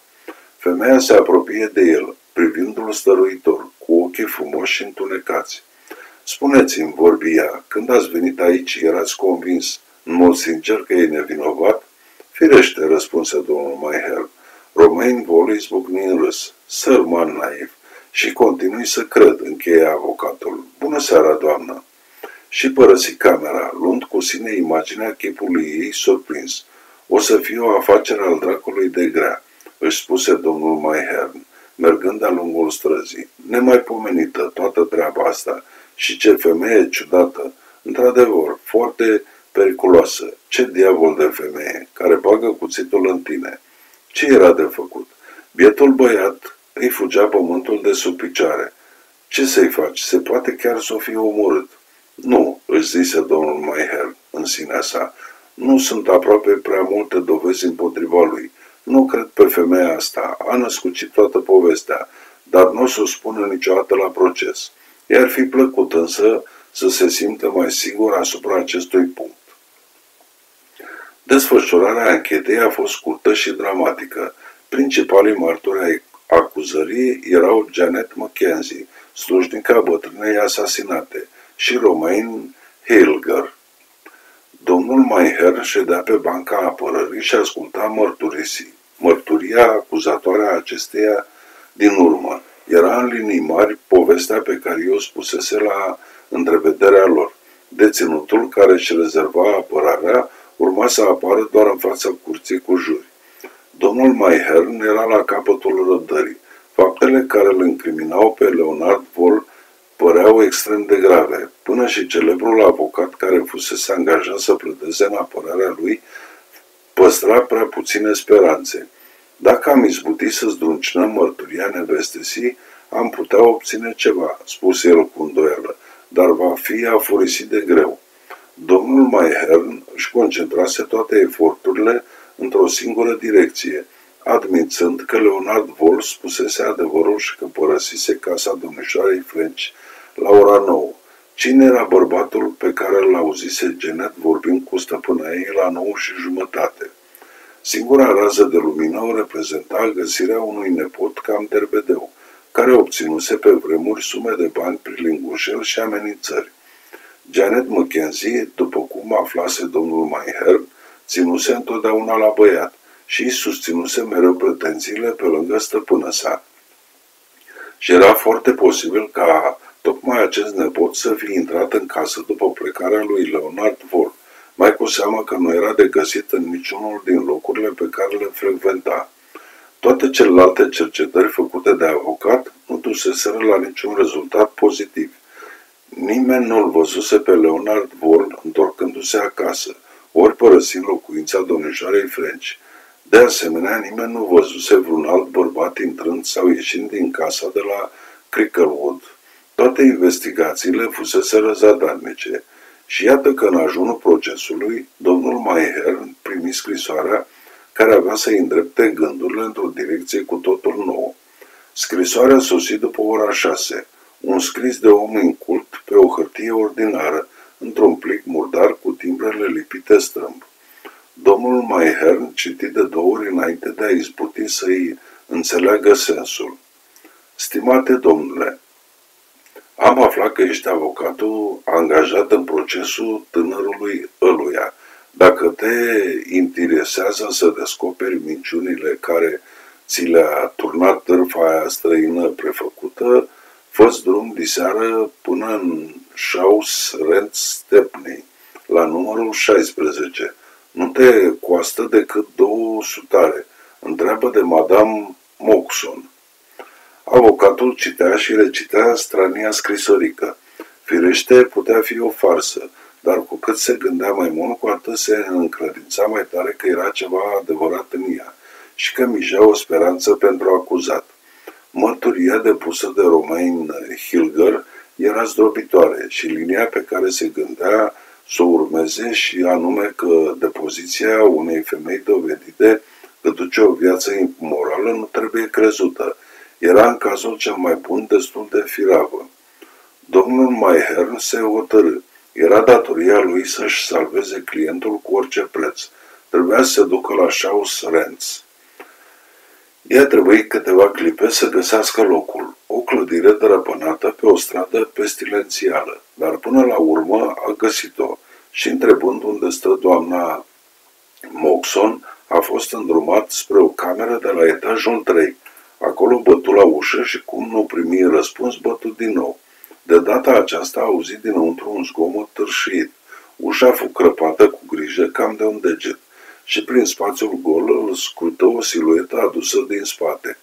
Femeia se apropie de el, privindu-l stăruitor, cu ochii frumoși și întunecați. Spuneți-mi, vorbi ea, când ați venit aici, erați convins. în mod sincer că e nevinovat? Firește, răspunse domnul Maiher. Romain Vol izbucni în râs. Sărman naiv. Și continui să cred, încheie avocatul. Bună seara, doamnă! Și părăsi camera, luând cu sine imaginea chipului ei surprins. O să fie o afacere al dracului de grea, își spuse domnul Maihern, mergând de-a lungul străzii. Nemaipomenită toată treaba asta și ce femeie ciudată, într-adevăr, foarte periculoasă. Ce diavol de femeie, care bagă cuțitul în tine. Ce era de făcut? Bietul băiat îi fugea pământul de sub picioare. Ce să-i faci? Se poate chiar să o fie omorât. Nu, își zise domnul Maiher în sinea sa. Nu sunt aproape prea multe dovezi împotriva lui. Nu cred pe femeia asta. A născut toată povestea, dar nu o să o spună niciodată la proces. I-ar fi plăcut însă să se simtă mai sigur asupra acestui punct. Desfășurarea anchetei a fost scurtă și dramatică. Principalii martori ai acuzării erau Janet McKenzie, slujnica bătrânei asasinate, și Romain Hilger. Domnul Maiher ședea pe banca apărării și asculta mărturisii. Mărturia acuzatoare a acesteia din urmă. Era în linii mari povestea pe care eu spusese la întrevederea lor. Deținutul care își rezerva apărarea urma să apară doar în fața curții cu juri. Domnul Maihern era la capătul răbdării. Faptele care îl incriminau pe Leonard Vol păreau extrem de grave, până și celebrul avocat care fusese angajat să plăteze în apărarea lui păstra prea puține speranțe. Dacă am izbutit să zdruncinăm mărturia nevestesii, am putea obține ceva, spuse el cu îndoială, dar va fi afurisit de greu. Domnul Maihern își concentrase toate eforturile într-o singură direcție, admițând că Leonard Vol spusese adevărul și că părăsise casa domnișoarei French la ora nouă. Cine era bărbatul pe care îl auzise Genet vorbind cu stăpâna ei la nouă și jumătate? Singura rază de lumină o reprezenta găsirea unui nepot cam derbedeu, care obținuse pe vremuri sume de bani prin lingușel și amenințări. Janet McKenzie, după cum aflase domnul Maiher, ținuse întotdeauna la băiat și îi susținuse mereu pretențiile pe lângă stăpână sa. Și era foarte posibil ca tocmai acest nepot să fi intrat în casă după plecarea lui Leonard Vol, mai cu seamă că nu era de găsit în niciunul din locurile pe care le frecventa. Toate celelalte cercetări făcute de avocat nu duseseră la niciun rezultat pozitiv. Nimeni nu-l văzuse pe Leonard Vol întorcându-se acasă, ori părăsind locuința domnișoarei French. De asemenea, nimeni nu văzuse vreun alt bărbat intrând sau ieșind din casa de la Cricklewood. Toate investigațiile fusese zadarnice și iată că în ajunul procesului, domnul Maiher primi scrisoarea care avea să îndrepte gândurile într-o direcție cu totul nouă. Scrisoarea sosit după ora șase, un scris de om incult pe o hârtie ordinară, într-un plic murdar cu timbrele lipite strâmb. Domnul Maihern citi de două ori înainte de a izbuti să-i înțeleagă sensul. Stimate domnule, am aflat că ești avocatul angajat în procesul tânărului ăluia. Dacă te interesează să descoperi minciunile care ți le-a turnat târfa aia străină prefăcută, fă drum diseară până în Shaus Rent Stepney, la numărul 16. Nu te coastă decât două sutare. Întreabă de Madame Moxon. Avocatul citea și recitea strania scrisorică. Firește, putea fi o farsă, dar cu cât se gândea mai mult, cu atât se încredința mai tare că era ceva adevărat în ea și că mijea o speranță pentru acuzat. Mărturia depusă de Romain Hilger era zdrobitoare și linia pe care se gândea să o urmeze și anume că depoziția unei femei dovedite că duce o viață imorală nu trebuie crezută. Era în cazul cel mai bun destul de firavă. Domnul Maihern se hotărâ. Era datoria lui să-și salveze clientul cu orice preț. Trebuia să se ducă la Shaus Rents. Ea trebuie câteva clipe să găsească locul, o clădire drăpânată pe o stradă pestilențială, dar până la urmă a găsit-o și întrebând unde stă doamna Moxon, a fost îndrumat spre o cameră de la etajul 3. Acolo bătu la ușă și cum nu primi răspuns, bătu din nou. De data aceasta a auzit dinăuntru un zgomot târșit. Ușa fu crăpată cu grijă cam de un deget și prin spațiul gol îl scrută o siluetă adusă din spate.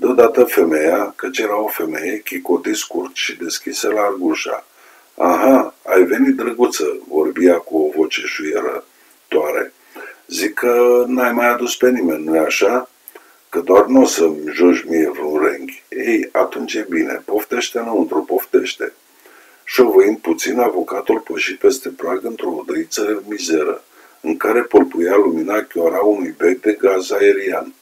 Deodată femeia, căci era o femeie, chicote scurt și deschise larg ușa. Aha, ai venit, drăguță, vorbia cu o voce șuierătoare. Zic că n-ai mai adus pe nimeni, nu-i așa? Că doar nu o să-mi joci mie vreun renghi. Ei, atunci e bine, poftește înăuntru, poftește. Șovăind puțin, avocatul păși peste prag într-o odăiță mizeră, în care pălpuia lumina chiora unui bec de gaz aerian.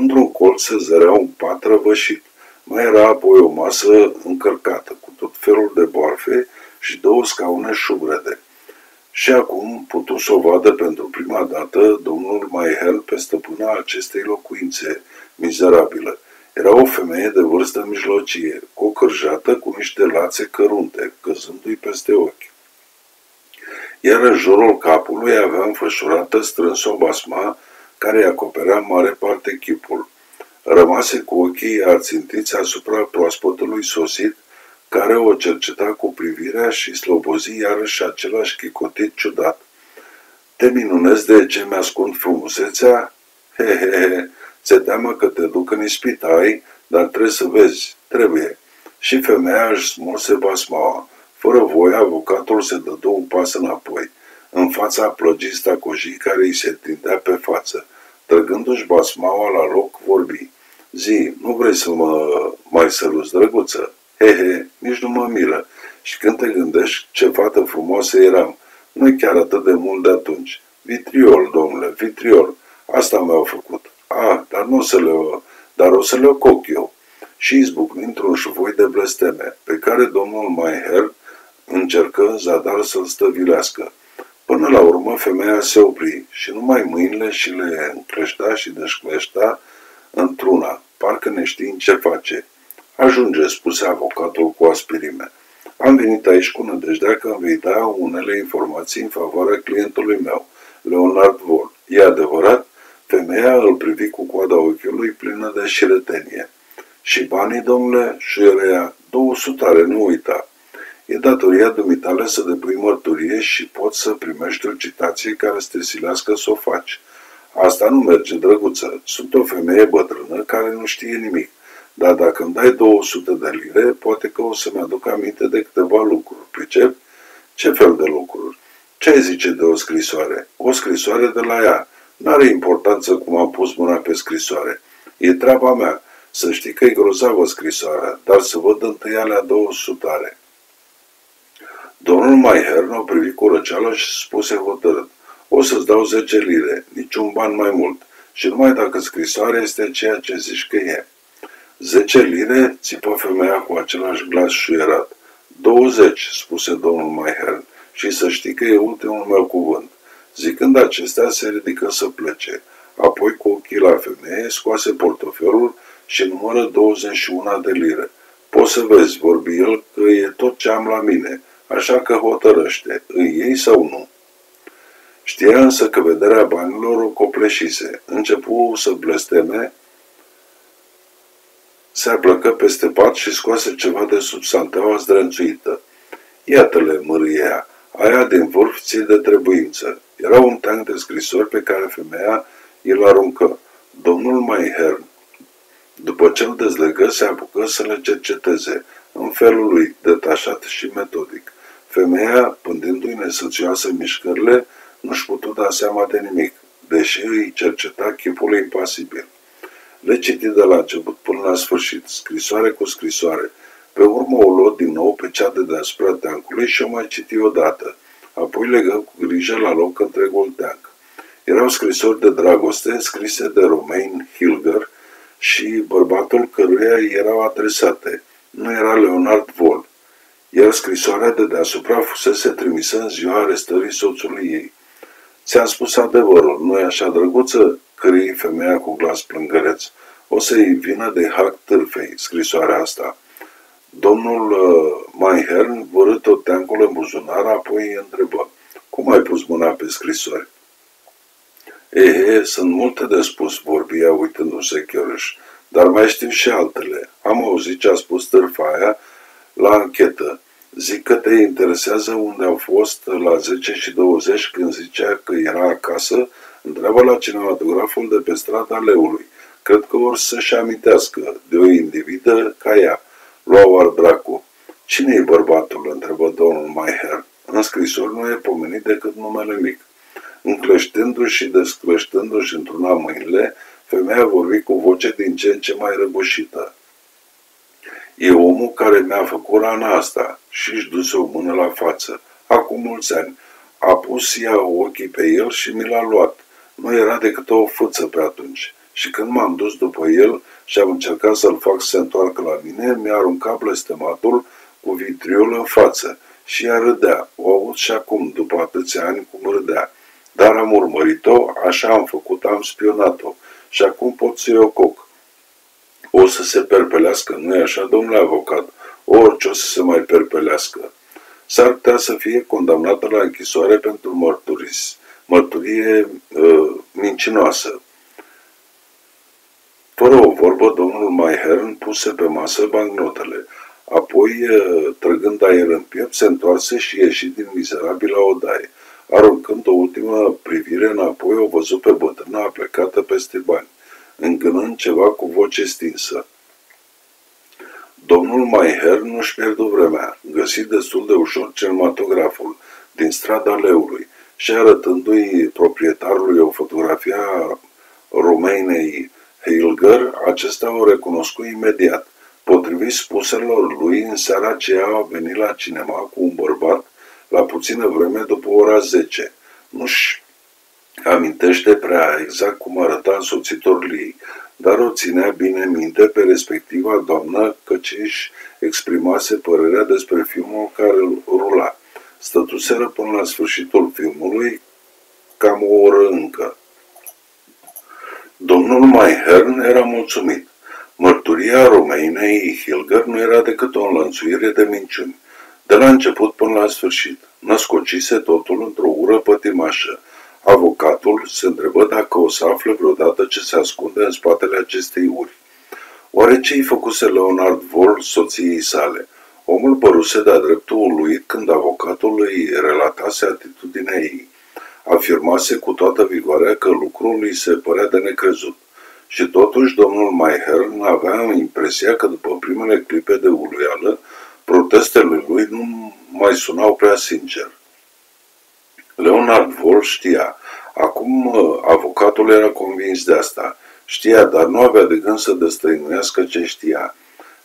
Într-un colț se zărea un pat răvășit. Mai era apoi o masă încărcată cu tot felul de boarfe și două scaune șubrede. Și acum putu să o vadă pentru prima dată domnul Maihel pe stăpâna acestei locuințe mizerabilă. Era o femeie de vârstă mijlocie, cu o cârjată cu niște lațe cărunte, căzându-i peste ochi. Iar în jurul capului avea înfășurată strâns o basma care îi acoperea mare parte chipul. Rămase cu ochii arțintiți asupra proaspătului sosit, care o cerceta cu privirea și slobozi iarăși același chicotit ciudat. Te minunezi de ce mi-ascund frumusețea? He, he, he, ți teamă că te duc în ispita, ai, dar trebuie să vezi, trebuie. Și femeia își smulse basmaua. Fără voie, avocatul se dădu un pas înapoi, în fața plăgista cojii care îi se tindea pe față. Trăgându-și basmaua la loc, vorbi. Zi, nu vrei să mă mai săruți, drăguță? He, he, nici nu mă miră. Și când te gândești ce fată frumoasă eram, nu chiar atât de mult de atunci. Vitriol, domnule, vitriol. Asta mi-au făcut. Ah, dar nu o să le dar o să le coc eu. Și izbucni într-un șuvoi de blesteme, pe care domnul Maiher încercă în zadar să-l stăvilească. Până la urmă, femeia se opri și numai mâinile și le încleșta și descleșta într-una, parcă neștiind ce face. Ajunge, spuse avocatul cu aspirime. Am venit aici cu nădejdea că îmi vei da unele informații în favoarea clientului meu, Leonard Vol. E adevărat? Femeia îl privi cu coada ochiului plină de șiretenie. Și banii, domnule, șuierea, două sutare, nu uita. E datoria dumitale să depui mărturie și poți să primești o citație care să te silească să o faci. Asta nu merge, drăguță. Sunt o femeie bătrână care nu știe nimic. Dar dacă îmi dai 200 de lire, poate că o să-mi aduc aminte de câteva lucruri. Pricep? Ce fel de lucruri? Ce ai zice de o scrisoare? O scrisoare de la ea. N-are importanță cum am pus mâna pe scrisoare. E treaba mea. Să știi că e grozavă scrisoarea, dar să văd întâi alea două sutare. Domnul Maihern o privi cu răceală și spuse hotărât. O să-ți dau 10 lire, niciun ban mai mult, și numai dacă scrisoarea este ceea ce zici că e. Zece lire, țipă femeia cu același glas șuierat. Douăzeci, spuse domnul Maihern, și să știi că e ultimul meu cuvânt. Zicând acestea, se ridică să plece. Apoi, cu ochii la femeie, scoase portofelul și numără 21 de lire. Poți să vezi, vorbi el, că e tot ce am la mine, așa că hotărăște, îi iei sau nu. Știa însă că vederea banilor o copleșise. Începu să blesteme, se aplăcă peste pat și scoase ceva de sub santeaua zdrânțuită. Iată-le, mârâia, aia din vârf ție de trebuință. Era un tank de scrisori pe care femeia îl aruncă. Domnul Maihern, după ce îl dezlegă, se apucă să le cerceteze, în felul lui, detașat și metodic. Femeia, pândindu-i nesățioasă mișcările, nu-și putu da seama de nimic, deși îi cerceta chipul impasibil. Le citi de la început până la sfârșit, scrisoare cu scrisoare. Pe urmă o luă din nou pe cea de deasupra teancului și o mai citi odată. Apoi legă cu grijă la loc întregul teanc. Erau scrisori de dragoste scrise de Romain Hilger și bărbatul căruia erau adresate. Nu era Leonard Vol. Iar scrisoarea de deasupra fusese trimisă în ziua arestării soțului ei. Ți-am spus adevărul, nu-i așa, drăguță? Cării femeia cu glas plângăreț. O să-i vină de hac târfei scrisoarea asta. Domnul uh, Maihern vărâ tot teancul în buzunar, apoi îi întrebă. Cum ai pus mâna pe scrisori? Ehe, sunt multe de spus, vorbia uitându-se Chiorâș, dar mai știu și altele. Am auzit ce a spus târfa aia la anchetă. Zic că te interesează unde au fost la 10 și 20 când zicea că era acasă, întreabă la cinematograful de pe strada Leului. Cred că vor să-și amintească de o individă ca ea. Luau ar dracu. Cine e bărbatul? întrebă domnul Maiher. În scrisori nu e pomenit decât numele mic. Încleștându-și și descleștându-și într-una mâinile, femeia vorbi cu voce din ce în ce mai răbușită. E omul care mi-a făcut rana asta și își duse o mână la față. Acum mulți ani. A pus ea ochii pe el și mi l-a luat. Nu era decât o fâță pe atunci. Și când m-am dus după el și am încercat să-l fac să se întoarcă la mine, mi-a aruncat blestematul cu vitriol în față și ea râdea. O aud și acum, după atâția ani, cum râdea. Dar am urmărit-o, așa am făcut, am spionat-o. Și acum pot să-i o coc. O să se perpelească, nu-i așa, domnule avocat? Orice o să se mai perpelească. S-ar putea să fie condamnată la închisoare pentru mărturis, mărturie uh, mincinoasă. Fără o vorbă, domnul Maihern puse pe masă bancnotele. Apoi, uh, trăgând aer în piept, se întoarse și ieși din mizerabila odaie. Aruncând o ultimă privire înapoi, o văzut pe bătrâna plecată peste bani, îngânând ceva cu voce stinsă. Domnul Maiher nu-și pierdu vremea, găsi destul de ușor cinematograful din strada Leului și arătându-i proprietarului o fotografie a Romeinei Hilger, acesta o recunoscu imediat. Potrivit spuselor lui, în seara aceea a venit la cinema cu un bărbat la puțină vreme după ora 10. Nu-și amintește prea exact cum arăta însoțitorul ei, dar o ținea bine minte pe respectiva doamnă căci își exprimase părerea despre filmul care îl rula. Stătuseră până la sfârșitul filmului cam o oră încă. Domnul Maihern era mulțumit. Mărturia Romeinei Hilger nu era decât o înlănțuire de minciuni. De la început până la sfârșit, născocise totul într-o ură pătimașă. Avocatul se întrebă dacă o să afle vreodată ce se ascunde în spatele acestei uri. Oare ce-i făcuse Leonard Vol soției sale? Omul păruse de-a dreptul uluit când avocatul îi relatase atitudinea ei. Afirmase cu toată vigoarea că lucrul îi se părea de necrezut. Și totuși domnul Maihern avea impresia că după primele clipe de uluială, Protestele lui nu mai sunau prea sincer. Leonard Vol știa. Acum uh, avocatul era convins de asta. Știa, dar nu avea de gând să destăinuiască ce știa.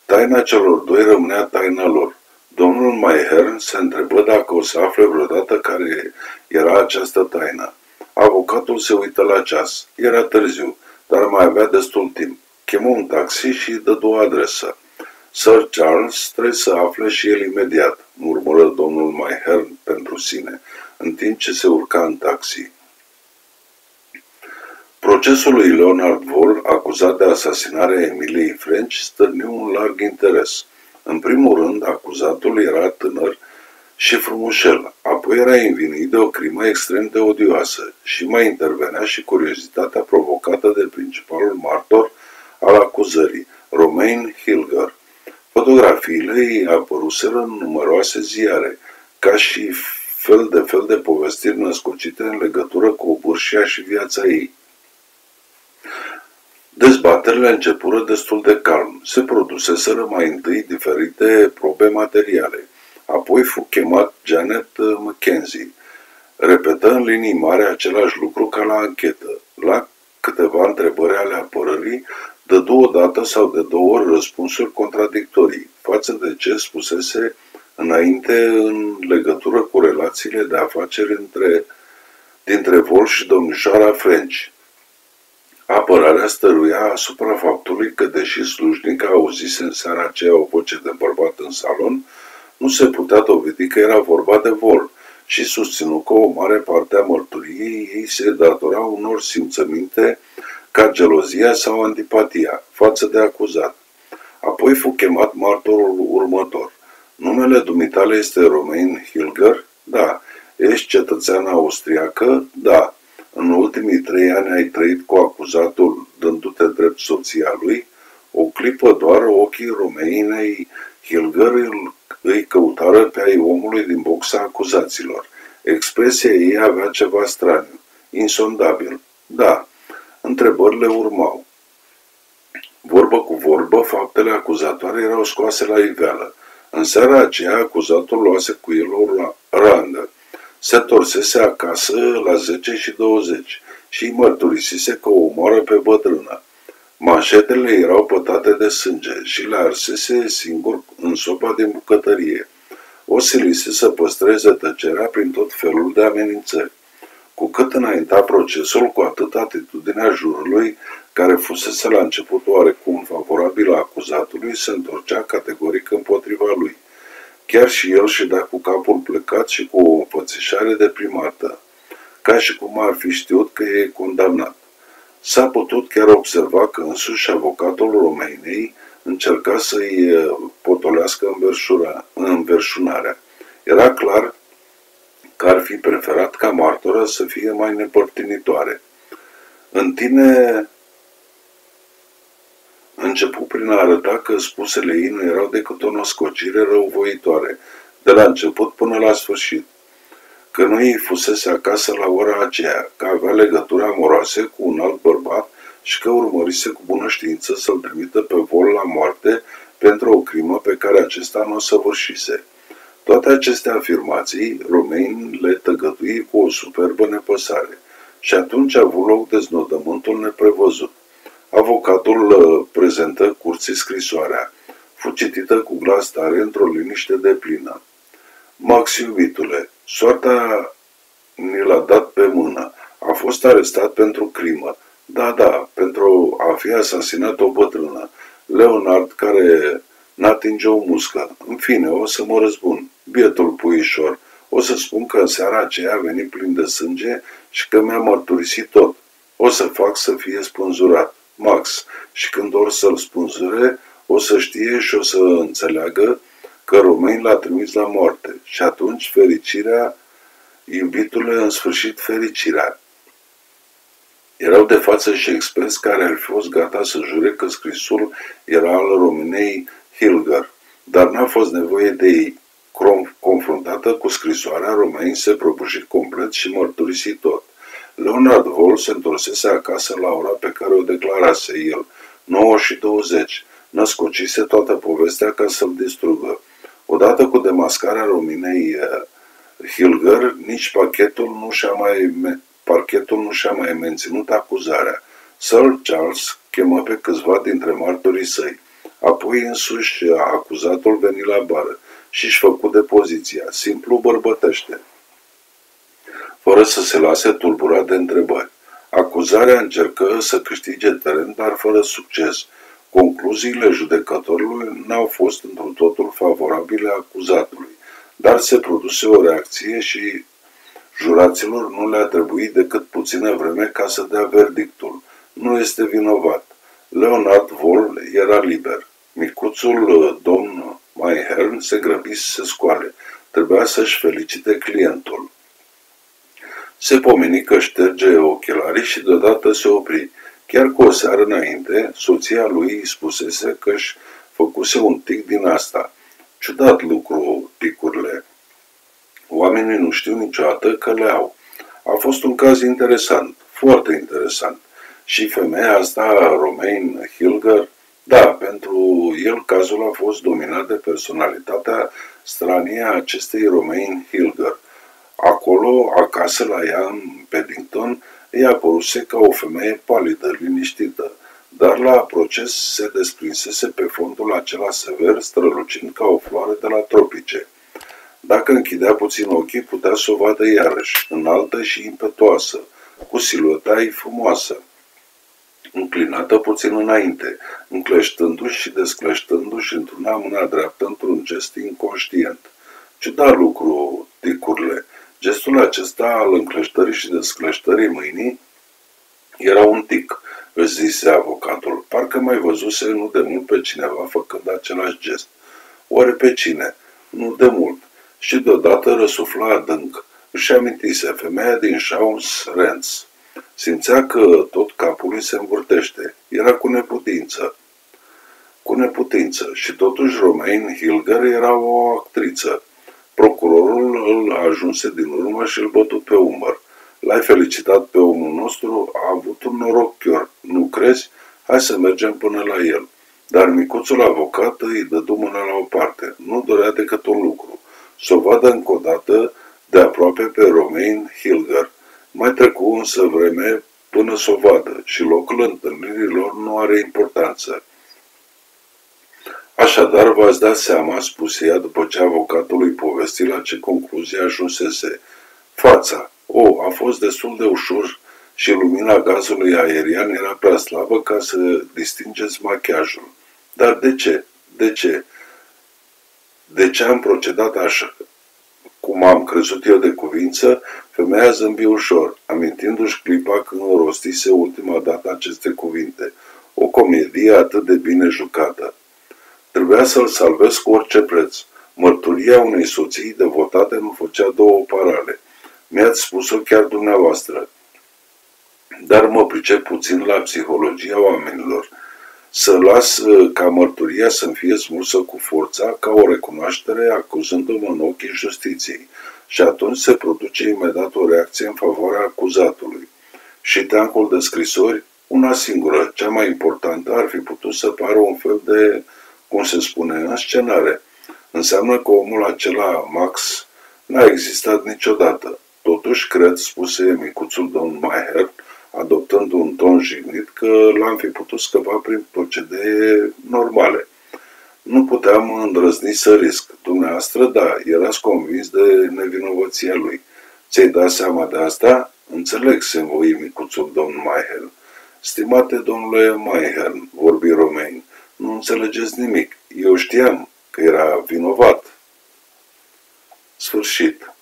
Taina celor doi rămânea taina lor. Domnul Maihern se întrebă dacă o să afle vreodată care era această taină. Avocatul se uită la ceas. Era târziu, dar mai avea destul timp. Chemă un taxi și dă două adresă. Sir Charles trebuie să afle și el imediat, murmură domnul Maihern pentru sine, în timp ce se urca în taxi. Procesul lui Leonard Vol, acuzat de asasinarea Emiliei French, stârni un larg interes. În primul rând, acuzatul era tânăr și frumușel, apoi era invinit de o crimă extrem de odioasă și mai intervenea și curiozitatea provocată de principalul martor al acuzării, Romain Hilger. Fotografiile ei apăruseră în numeroase ziare, ca și fel de fel de povestiri născocite în legătură cu Burșia și viața ei. Dezbaterile începură destul de calm. Se produseseră mai întâi diferite probe materiale. Apoi fu chemat Janet McKenzie. Repetă în linii mari același lucru ca la anchetă. La câteva întrebări ale apărării, dădu odată sau de două ori răspunsuri contradictorii față de ce spusese înainte în legătură cu relațiile de afaceri între, dintre Vol și domnișoara French. Apărarea stăruia asupra faptului că, deși slujnica auzise în seara aceea o voce de bărbat în salon, nu se putea dovedi că era vorba de Vol și susținu că o mare parte a mărturiei ei se datora unor simțăminte ca gelozia sau antipatia față de acuzat. Apoi fu chemat martorul următor. Numele dumitale este Romain Hilger? Da. Ești cetățean austriacă? Da. În ultimii trei ani ai trăit cu acuzatul dându-te drept soția lui? O clipă doar ochii romeinei Hilger îi căutară pe ai omului din boxa acuzaților. Expresia ei avea ceva straniu, insondabil. Da, întrebările urmau. Vorbă cu vorbă, faptele acuzatoare erau scoase la iveală. În seara aceea, acuzatul luase cu el o randă. Se torsese acasă la 10 și 20 și îi mărturisise că o omoară pe bătrână. Mașetele erau pătate de sânge și le arsese singur în sopa din bucătărie. O silise să păstreze tăcerea prin tot felul de amenințări. Cu cât înainta procesul, cu atât atitudinea jurului, care fusese la început oarecum favorabilă acuzatului, se întorcea categoric împotriva lui. Chiar și el și da cu capul plecat și cu o înfățișare deprimată, ca și cum ar fi știut că e condamnat. S-a putut chiar observa că însuși avocatul Romeinei încerca să-i uh, potolească înverșunarea. Era clar că ar fi preferat ca martoră să fie mai nepărtinitoare. În tine început prin a arăta că spusele ei nu erau decât o născocire răuvoitoare, de la început până la sfârșit. Că nu ei fusese acasă la ora aceea, că avea legături amoroase cu un alt bărbat și că urmărise cu bună știință să-l trimită pe vol la moarte pentru o crimă pe care acesta nu o săvârșise. Toate aceste afirmații, Romain le tăgădui cu o superbă nepăsare și atunci a avut loc deznodământul neprevăzut. Avocatul uh, prezentă curții scrisoarea. Fu citită cu glas tare într-o liniște de plină. Max, iubitule, soarta ni l-a dat pe mână. A fost arestat pentru crimă. Da, da, pentru a fi asasinat o bătrână. Leonard, care n-atinge o muscă. În fine, o să mă răzbun. Bietul puișor. O să spun că în seara aceea a venit plin de sânge și că mi-a mărturisit tot. O să fac să fie spânzurat. Max. Și când or să-l spânzure, o să știe și o să înțeleagă că Romain l-a trimis la moarte. Și atunci fericirea, iubitule, în sfârșit fericirea. Erau de față și experți care ar fi fost gata să jure că scrisul era al Românei Hilger, dar n-a fost nevoie de ei. Confruntată cu scrisoarea, Romain se prăbuși complet și mărturisi tot. Leonard Vol se întorsese acasă la ora pe care o declarase el, 9 și 20. Născocise toată povestea ca să-l distrugă. Odată cu demascarea Rominei uh, Hilger, nici pachetul nu și-a mai, parchetul nu și-a mai menținut acuzarea. Sir Charles chemă pe câțiva dintre martorii săi. Apoi însuși acuzatul veni la bară și își făcu depoziția, simplu bărbătește fără să se lase tulburat de întrebări. Acuzarea încercă să câștige teren, dar fără succes. Concluziile judecătorului n-au fost într totul favorabile acuzatului, dar se produse o reacție și juraților nu le-a trebuit decât puțină vreme ca să dea verdictul. Nu este vinovat. Leonard Vol era liber. Micuțul domn Maihern se grăbi să se scoale. Trebuia să-și felicite clientul. Se pomeni că șterge ochelarii și deodată se opri. Chiar cu o seară înainte, soția lui îi spusese că își făcuse un tic din asta. Ciudat lucru, ticurile. Oamenii nu știu niciodată că le au. A fost un caz interesant, foarte interesant. Și femeia asta, Romain Hilger, da, pentru el cazul a fost dominat de personalitatea stranie a acestei Romain Hilger – Acolo, acasă la ea, în Paddington, ea păruse ca o femeie palidă, liniștită, dar la proces se desprinsese pe fondul acela sever, strălucind ca o floare de la tropice. Dacă închidea puțin ochii, putea să o vadă iarăși, înaltă și impetuoasă, cu silueta ei frumoasă, înclinată puțin înainte, încleștându-și și descleștându-și într-una mâna dreaptă într-un gest inconștient. Ciudat lucru, ticurile, Gestul acesta al încleștării și descleștării mâinii era un tic, își zise avocatul. Parcă mai văzuse nu de mult pe cineva făcând același gest. Oare pe cine? Nu de mult. Și deodată răsufla adânc. Își amintise femeia din Shaun's Rents. Simțea că tot capul îi se învârtește. Era cu neputință. Cu neputință. Și totuși Romain Hilger era o actriță. Procurorul îl ajunse din urmă și îl bătut pe umăr. L-ai felicitat pe omul nostru, a avut un noroc chiar, nu crezi? Hai să mergem până la el. Dar micuțul avocat îi dădu mâna la o parte. Nu dorea decât un lucru. Să o vadă încă o dată de aproape pe Romain Hilger. Mai trecu însă vreme până să o vadă și locul întâlnirilor nu are importanță. Așadar, v-ați dat seama, spuse ea după ce avocatul îi povesti la ce concluzie ajunsese. Fața. O, oh, a fost destul de ușor și lumina gazului aerian era prea slabă ca să distingeți machiajul. Dar de ce? De ce? De ce am procedat așa? Cum am crezut eu de cuvință, femeia zâmbi ușor, amintindu-și clipa când rostise ultima dată aceste cuvinte. O comedie atât de bine jucată. Trebuia să-l salvez cu orice preț. Mărturia unei soții devotate nu făcea două parale. Mi-ați spus-o chiar dumneavoastră. Dar mă pricep puțin la psihologia oamenilor. Să las uh, ca mărturia să-mi fie smulsă cu forța, ca o recunoaștere, acuzându-mă în ochii justiției. Și atunci se produce imediat o reacție în favoarea acuzatului. Și teancul de scrisori, una singură, cea mai importantă, ar fi putut să pară un fel de cum se spune în scenare. Înseamnă că omul acela, Max, n-a existat niciodată. Totuși, cred, spuse micuțul domn Maher, adoptând un ton jignit, că l-am fi putut scăpa prin procedee normale. Nu puteam îndrăzni să risc. Dumneavoastră, da, erați convins de nevinovăția lui. Ți-ai dat seama de asta? Înțeleg, se învoi micuțul domn Maher. Stimate domnule Maher, vorbi romeni, nu înțelegeți nimic. Eu știam că era vinovat. Sfârșit.